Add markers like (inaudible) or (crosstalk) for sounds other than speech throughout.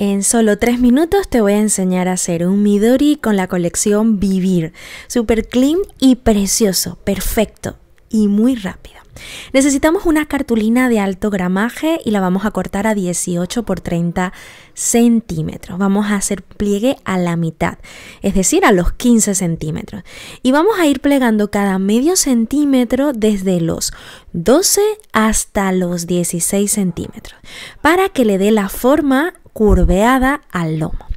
En solo tres minutos te voy a enseñar a hacer un Midori con la colección Vivir. Super clean y precioso, perfecto y muy rápido. Necesitamos una cartulina de alto gramaje y la vamos a cortar a 18 por 30 centímetros. Vamos a hacer pliegue a la mitad, es decir, a los 15 centímetros. Y vamos a ir plegando cada medio centímetro desde los 12 hasta los 16 centímetros para que le dé la forma curveada al lomo.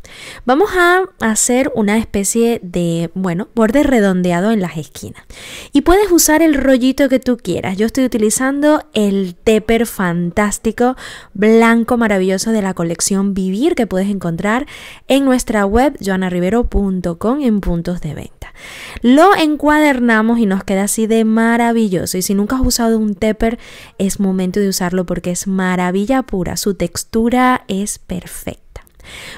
Vamos a hacer una especie de, bueno, borde redondeado en las esquinas. Y puedes usar el rollito que tú quieras. Yo estoy utilizando el tepper fantástico blanco maravilloso de la colección Vivir que puedes encontrar en nuestra web joanarivero.com en puntos de venta. Lo encuadernamos y nos queda así de maravilloso. Y si nunca has usado un tepper, es momento de usarlo porque es maravilla pura. Su textura es perfecta.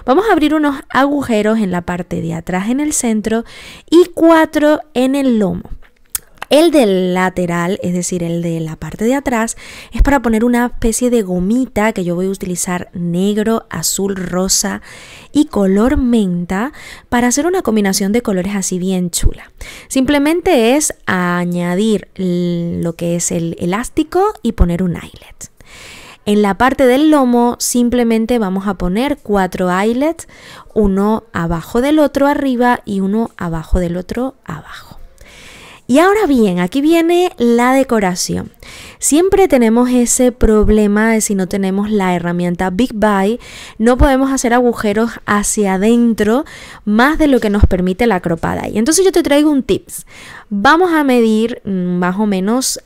Vamos a abrir unos agujeros en la parte de atrás en el centro y cuatro en el lomo. El del lateral, es decir, el de la parte de atrás, es para poner una especie de gomita que yo voy a utilizar negro, azul, rosa y color menta para hacer una combinación de colores así bien chula. Simplemente es añadir lo que es el elástico y poner un eyelet. En la parte del lomo simplemente vamos a poner cuatro eyelets, uno abajo del otro arriba y uno abajo del otro abajo. Y ahora bien, aquí viene la decoración. Siempre tenemos ese problema de si no tenemos la herramienta Big Buy, no podemos hacer agujeros hacia adentro más de lo que nos permite la cropada. Y entonces yo te traigo un tips. Vamos a medir mm, más o menos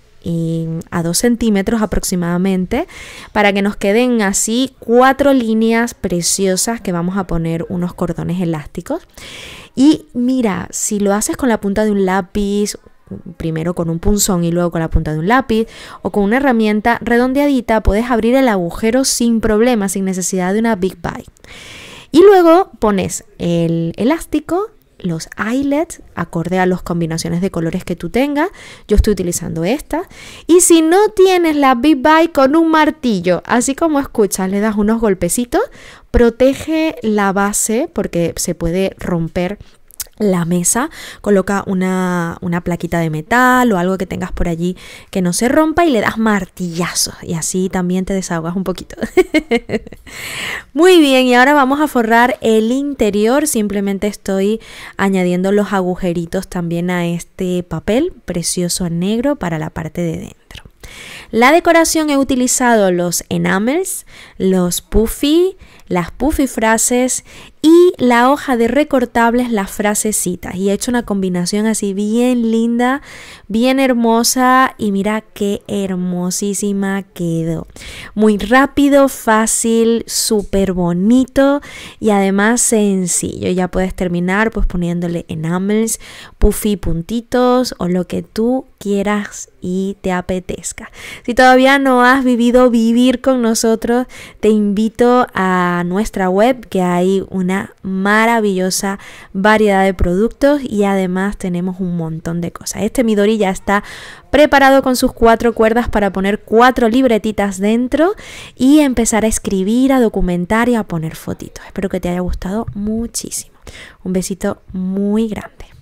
a 2 centímetros aproximadamente para que nos queden así cuatro líneas preciosas que vamos a poner unos cordones elásticos. Y mira si lo haces con la punta de un lápiz primero con un punzón y luego con la punta de un lápiz o con una herramienta redondeadita puedes abrir el agujero sin problema sin necesidad de una big bite. Y luego pones el elástico los eyelets acorde a las combinaciones de colores que tú tengas. Yo estoy utilizando esta. Y si no tienes la Big Bite con un martillo, así como escuchas, le das unos golpecitos, protege la base porque se puede romper la mesa, coloca una, una, plaquita de metal o algo que tengas por allí que no se rompa y le das martillazos y así también te desahogas un poquito. (laughs) Muy bien, y ahora vamos a forrar el interior, simplemente estoy añadiendo los agujeritos también a este papel precioso negro para la parte de dentro. La decoración he utilizado los enamels, los puffy, las puffy frases y la hoja de recortables, las frasecitas. Y he hecho una combinación así bien linda, bien hermosa y mira qué hermosísima quedó. Muy rápido, fácil, súper bonito y además sencillo. Ya puedes terminar pues poniéndole enamels, puffy puntitos o lo que tú quieras y te apetezca. Si todavía no has vivido vivir con nosotros, te invito nuestra web que hay una maravillosa variedad de productos y además tenemos un montón de cosas. Este Midori ya está preparado con sus cuatro cuerdas para poner cuatro libretitas dentro y empezar a escribir, a documentar y a poner fotitos. Espero que te haya gustado muchísimo. Un besito muy grande.